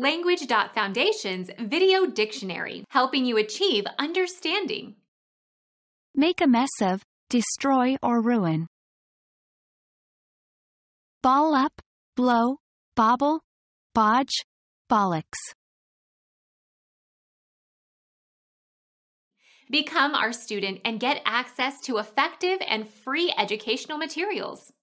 Language.Foundation's Video Dictionary, helping you achieve understanding. Make a mess of, destroy or ruin. Ball up, blow, bobble, bodge, bollocks. Become our student and get access to effective and free educational materials.